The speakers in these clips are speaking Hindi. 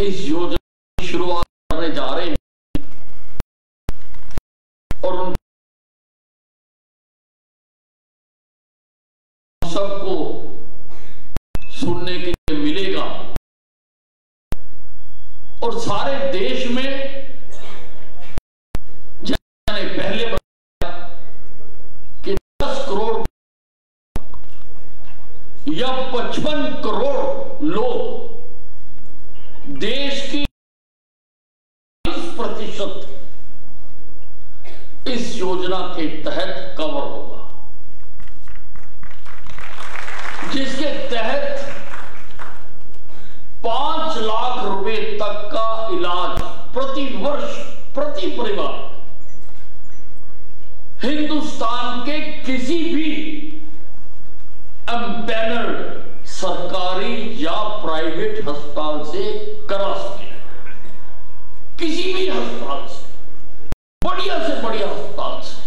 इस योजना की शुरुआत करने जा रहे हैं। और उन सबको सुनने के लिए मिलेगा। और सारे देश में मैंने पहले बताया कि 10 करोड़ या 55 करोड़ लोग देश की प्रतिशत इस योजना के तहत कवर होगा। जिसके तहत पाँच लाख रुपए तक का इलाज प्रति वर्ष, प्रति परिवार हिंदुस्तान के किसी भी एम्पेनल्ड सरकारी या प्राइवेट अस्पताल से करा सके किसी भी अस्पताल से, बढ़िया से बढ़िया अस्पताल से।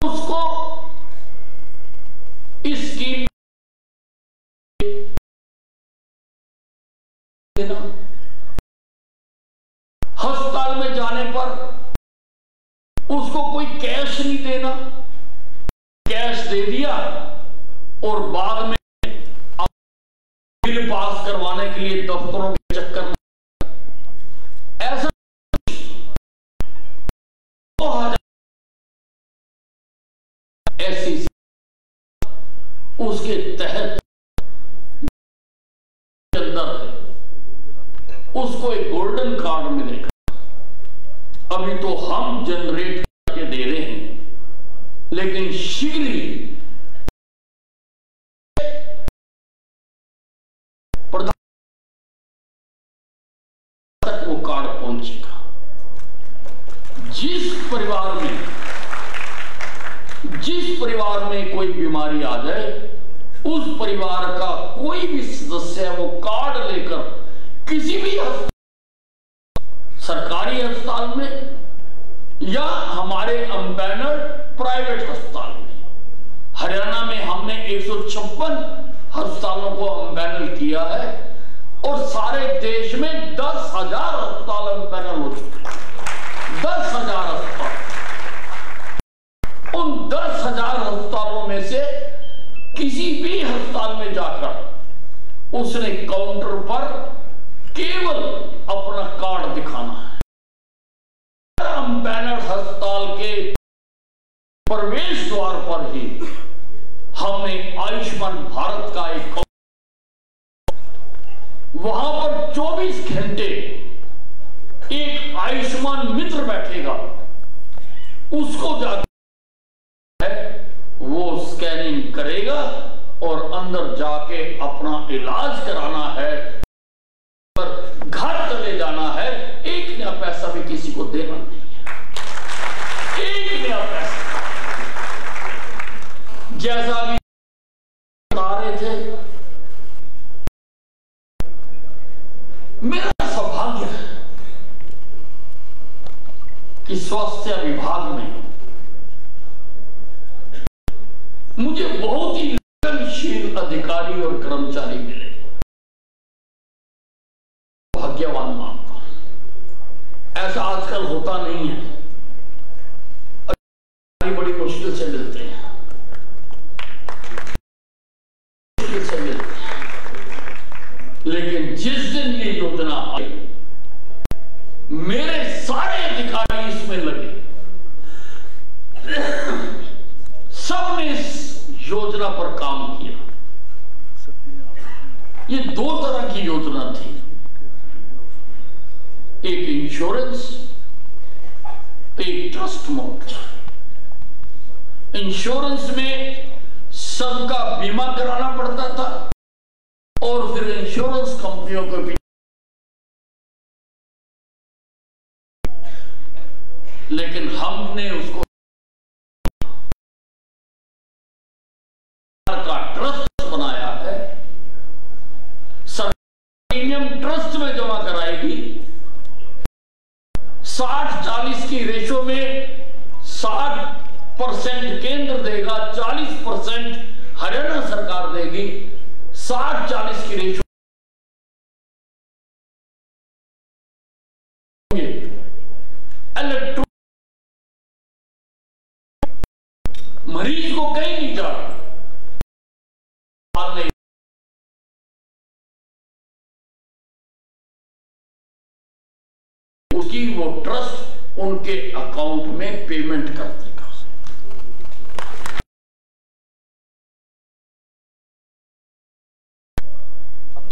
उसको इस स्कीम देना। अस्पताल में जाने पर उसको कोई कैश नहीं देना। कैश दे दिया। और बाद में बिल पास करवाने के लिए दफ्तरों के चक्कर ऐसा ऐसी उसके तहत उसको एक गोल्डन कार्ड मिलेगा। अभी तो हम जनरेट करके दे रहे हैं, लेकिन शीघ्र ही तक वो कार्ड पहुंचेगा जिस परिवार में जिस परिवार में कोई बीमारी आ जाए उस परिवार का कोई भी सदस्य है, वो कार्ड लेकर किसी भी सरकारी अस्पताल में या हमारे अंबैनर प्राइवेट अस्पताल में। हरियाणा में हमने एक सौ छप्पन अस्पतालों को अंबैनल किया है और सारे देश में दस हज़ार अस्पताल अंबैनल हो चुके दस हज़ार अस्पताल। दस हज़ार अस्पतालों में से किसी भी अस्पताल में जाकर उसने काउंटर पर केवल अपना कार्ड दिखाना है। बैनर अस्पताल के प्रवेश द्वार पर ही हमने आयुष्मान भारत का एक वहाँ पर 24 घंटे एक आयुष्मान मित्र बैठेगा। उसको जाकर वो स्कैनिंग करेगा और अंदर जाके अपना इलाज कराना है। पर घर चले जाना है। एक नया पैसा भी किसी को देना नहीं है। एक नया पैसा। जैसा भी बता रहे थे। मेरा सौभाग्य है कि स्वास्थ्य विभाग में मुझे बहुत ही लगनशील अधिकारी और कर्मचारी मिले भाग्यवान मानता हूँ ऐसा आजकल होता नहीं है अधिकारी बड़ी मुश्किल से मिलते हैं मुश्किल से मिलते हैं लेकिन जिस दिन ये योजना आई मेरे सारे अधिकारी इसमें लगे सबने इस योजना पर काम किया ये दो तरह की योजना थी। एक इंश्योरेंस एक ट्रस्ट मोड इंश्योरेंस में सबका बीमा कराना पड़ता था और फिर इंश्योरेंस कंपनियों को भी। लेकिन हमने उसको परसेंट केंद्र देगा, चालीस परसेंट हरियाणा सरकार देगी, साठ चालीस की रेशो मरीज़ को कहीं नहीं जा उसकी वो ट्रस्ट उनके अकाउंट में पेमेंट करती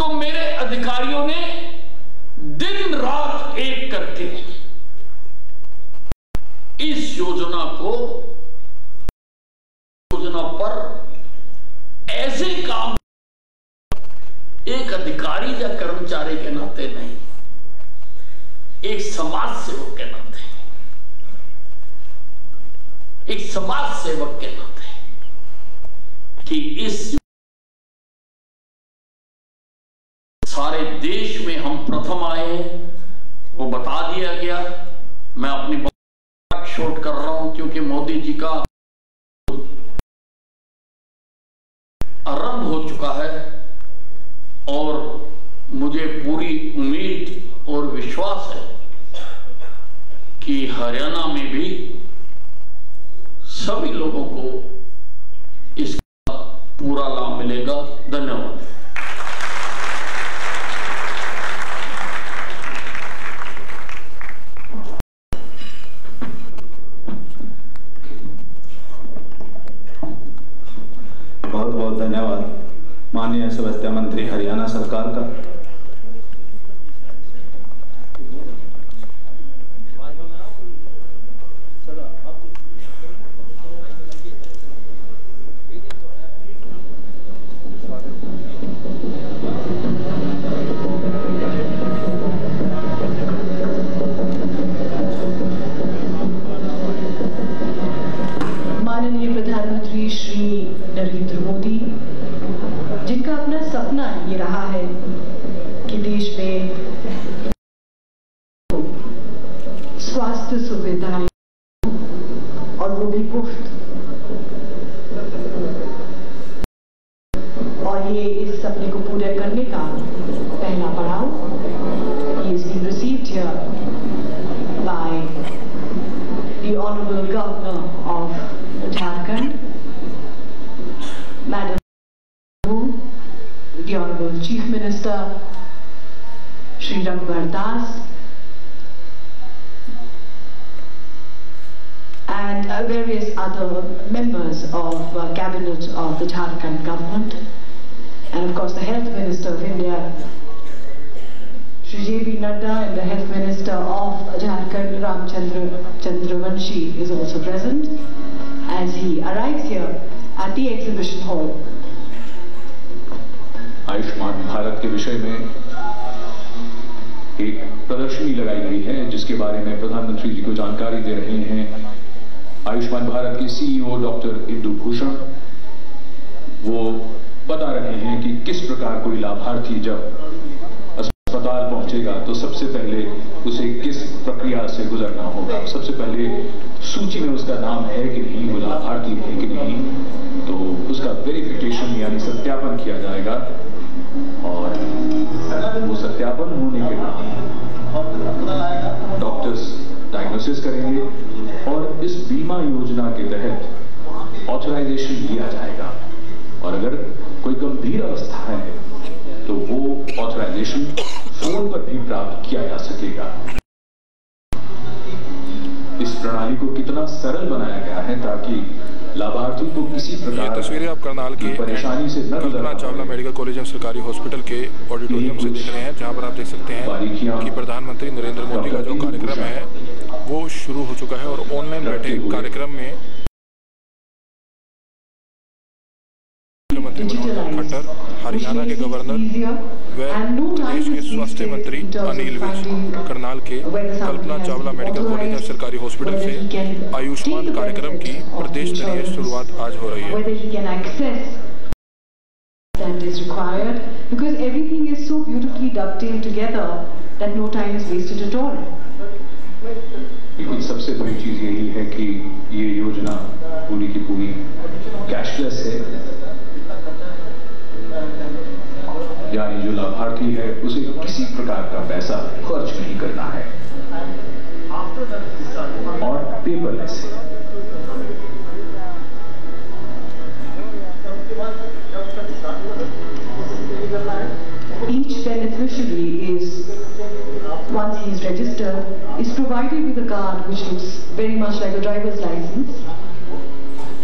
तो मेरे अधिकारियों ने दिन रात एक करके इस योजना को, योजना पर ऐसे काम एक अधिकारी या कर्मचारी के नाते नहीं, एक समाज सेवक के नाते, एक समाज सेवक के नाते कि इस सारे देश में हम प्रथम आए हैं वो बता दिया गया मैं अपनी बात शॉर्ट कर रहा हूँ क्योंकि मोदी जी का आरंभ हो चुका है और मुझे पूरी उम्मीद और विश्वास है कि हरियाणा में भी सभी लोगों को इसका पूरा लाभ मिलेगा धन्यवाद बहुत बहुत धन्यवाद माननीय स्वास्थ्य मंत्री हरियाणा सरकार का स्वास्थ्य सुविधाएँ और वो भी गुफ्त और ये इस सपने को पूरा करने का पहला पड़ाव chief minister Shri Raghubar Das and uh, various other members of uh, cabinet of the Jharkhand government, and of course the Health Minister of India, Shri J.P. Nadda and the Health Minister of Jharkhand, Ramchandra Chandravanshi, is also present as he arrives here at the exhibition hall. Ayushman Bharat के विषय में एक प्रदर्शनी लगाई गई है जिसके बारे में प्रधानमंत्री जी को जानकारी दे रहे हैं आयुष्मान भारत के सीईओ डॉक्टर इंदु भूषण वो बता रहे हैं कि किस प्रकार कोई लाभार्थी जब अस्पताल पहुंचेगा तो सबसे पहले उसे किस प्रक्रिया से गुजरना होगा? सबसे पहले सूची में उसका नाम है कि नहीं, वो लाभार्थी है कि नहीं तो उसका वेरिफिकेशन यानी सत्यापन किया जाएगा। और वो सत्यापन होने के बाद डॉक्टर्स डायग्नोसिस करेंगे। इस बीमा योजना के तहत ऑथराइजेशन दिया जाएगा। और अगर कोई गंभीर अवस्था है तो वो ऑथराइजेशन फ़ोन पर भी प्राप्त किया जा सकेगा। इस प्रणाली को कितना सरल बनाया गया है ताकि लाभार्थी को किसी प्रकार तस्वीरें आप करनाल के परेशानी से न Kalpana Chawla medical college and सरकारी हॉस्पिटल के ऑडिटोरियम से देख रहे हैं जहाँ पर आप देख सकते हैं कि प्रधानमंत्री नरेंद्र मोदी का जो कार्यक्रम है वो शुरू हो चुका है और ऑनलाइन बैठे कार्यक्रम में मुख्यमंत्री मनोहर लाल खट्टर हरियाणा के गवर्नर व प्रदेश के स्वास्थ्य मंत्री अनिल विज करनाल के Kalpana Chawla medical college and सरकारी हॉस्पिटल से आयुष्मान कार्यक्रम की प्रदेश स्तरीय शुरुआत आज हो रही है Whether he can access that is required because everything is so beautifully dovetailed together that no time is wasted at all. लेकिन सबसे बड़ी चीज़ यही है कि ये योजना पूरी की पूरी कैशलेस है यानी जो लाभार्थी है उसे किसी प्रकार का पैसा खर्च नहीं करना है और पेपरलेस है Each beneficiary is, once he is registered, is provided with a card which looks very much like a driver's license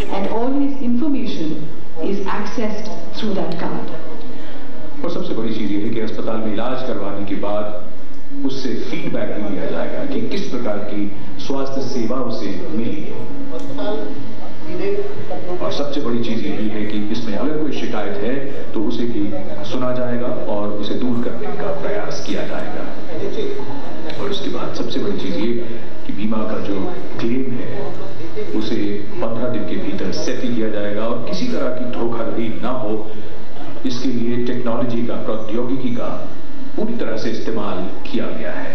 and all his information is accessed through that card. और सबसे बड़ी चीज़ ये है कि अस्पताल में इलाज करवाने के बाद उससे फीडबैक भी लिया जाएगा कि किस प्रकार की स्वास्थ्य सेवा उसे मिली और सबसे बड़ी चीज़ ये भी है कि इसमें अगर कोई शिकायत है तो उसे भी सुना जाएगा और उसे दूर करने का प्रयास किया जाएगा। और उसके बाद सबसे बड़ी चीज़ ये कि बीमा का जो क्लेम है, उसे पंद्रह दिन के भीतर सेटल किया जाएगा और किसी तरह की धोखाधड़ी ना हो इसके लिए टेक्नोलॉजी का प्रौद्योगिकी का पूरी तरह से इस्तेमाल किया गया है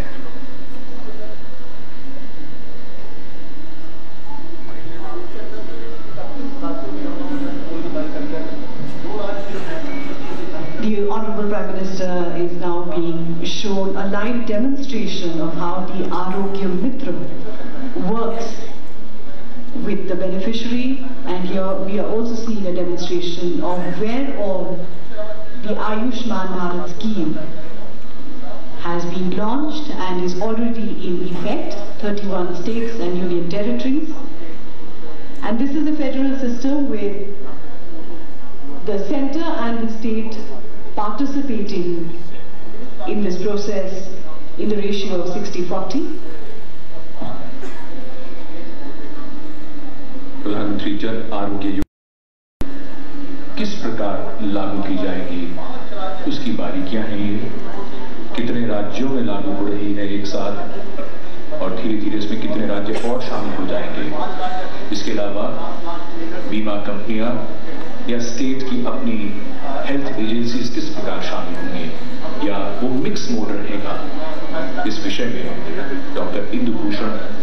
The Honorable Prime Minister is now being shown a live demonstration of how the Arogya Mitra works with the beneficiary and here we are also seeing a demonstration of where all the Ayushman Bharat scheme has been launched and is already in effect, 31 states and union territories. And this is a federal system with the center and the state participating in this process in the ratio of 60-40. प्रधानमंत्री जन आरोग्य योजना किस प्रकार लागू की जाएगी? उसकी बारीकियाँ हैं ये। कितने राज्यों में लागू हो रही है एक साथ? और धीरे धीरे इसमें कितने राज्य और शामिल हो जाएँगे? इसके अलावा बीमा कंपनियाँ या स्टेट की अपनी हेल्थ एजेंसीज किस प्रकार शामिल होंगे? या वो मिक्स मोड रहेगा? इस विषय में डॉक्टर इंदु भूषण